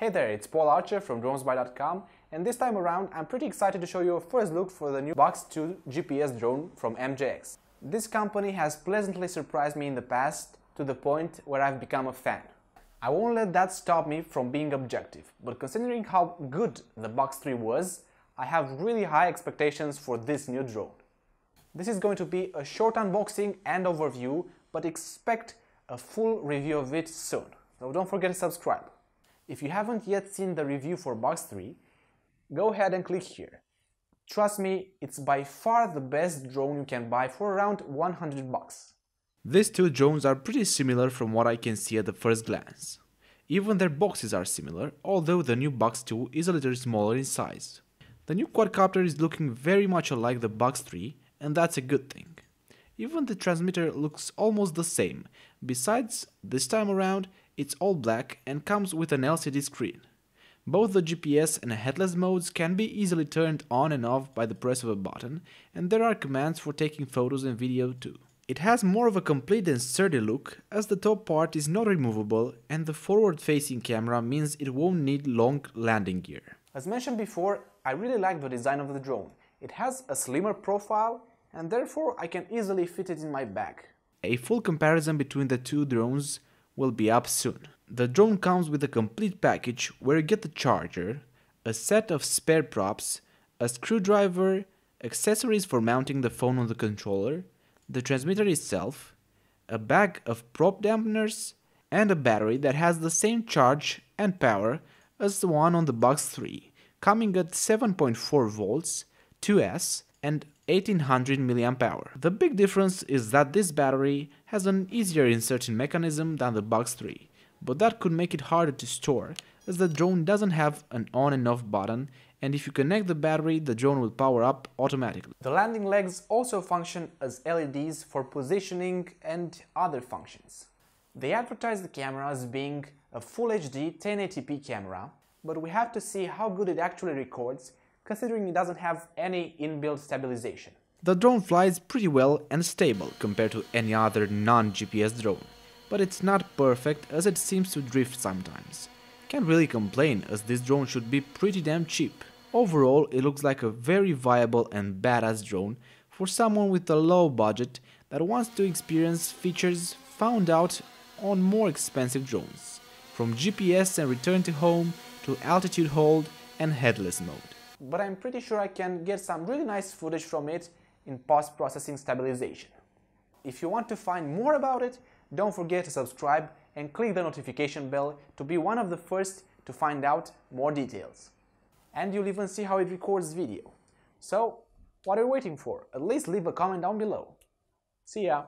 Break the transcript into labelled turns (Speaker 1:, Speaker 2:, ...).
Speaker 1: Hey there, it's Paul Archer from dronesby.com and this time around I'm pretty excited to show you a first look for the new Bugs 2 GPS drone from MJX. This company has pleasantly surprised me in the past to the point where I've become a fan. I won't let that stop me from being objective, but considering how good the Bugs 3 was, I have really high expectations for this new drone. This is going to be a short unboxing and overview, but expect a full review of it soon. So don't forget to subscribe. If you haven't yet seen the review for Bugs 3, go ahead and click here. Trust me, it's by far the best drone you can buy for around 100 bucks.
Speaker 2: These two drones are pretty similar from what I can see at the first glance. Even their boxes are similar, although the new Bugs 2 is a little smaller in size. The new quadcopter is looking very much alike the Bugs 3, and that's a good thing. Even the transmitter looks almost the same, besides, this time around, it's all black and comes with an LCD screen. Both the GPS and headless modes can be easily turned on and off by the press of a button, and there are commands for taking photos and video too. It has more of a complete and sturdy look, as the top part is not removable and the forward-facing camera means it won't need long landing gear.
Speaker 1: As mentioned before, I really like the design of the drone. It has a slimmer profile and therefore I can easily fit it in my bag.
Speaker 2: A full comparison between the two drones will be up soon. The drone comes with a complete package where you get the charger, a set of spare props, a screwdriver, accessories for mounting the phone on the controller, the transmitter itself, a bag of prop dampeners, and a battery that has the same charge and power as the one on the Bugs 3, coming at 7.4 volts, 2S, and 1800 mAh. The big difference is that this battery has an easier inserting mechanism than the Bugs 3, but that could make it harder to store as the drone doesn't have an on and off button and if you connect the battery the drone will power up automatically.
Speaker 1: The landing legs also function as LEDs for positioning and other functions. They advertise the camera as being a Full HD 1080p camera, but we have to see how good it actually records considering it doesn't have any inbuilt stabilization.
Speaker 2: The drone flies pretty well and stable compared to any other non-GPS drone, but it's not perfect as it seems to drift sometimes. Can't really complain as this drone should be pretty damn cheap. Overall, it looks like a very viable and badass drone for someone with a low budget that wants to experience features found out on more expensive drones, from GPS and return to home to altitude hold and headless mode
Speaker 1: but I'm pretty sure I can get some really nice footage from it in post-processing stabilization. If you want to find more about it, don't forget to subscribe and click the notification bell to be one of the first to find out more details. And you'll even see how it records video. So, what are you waiting for? At least leave a comment down below. See ya!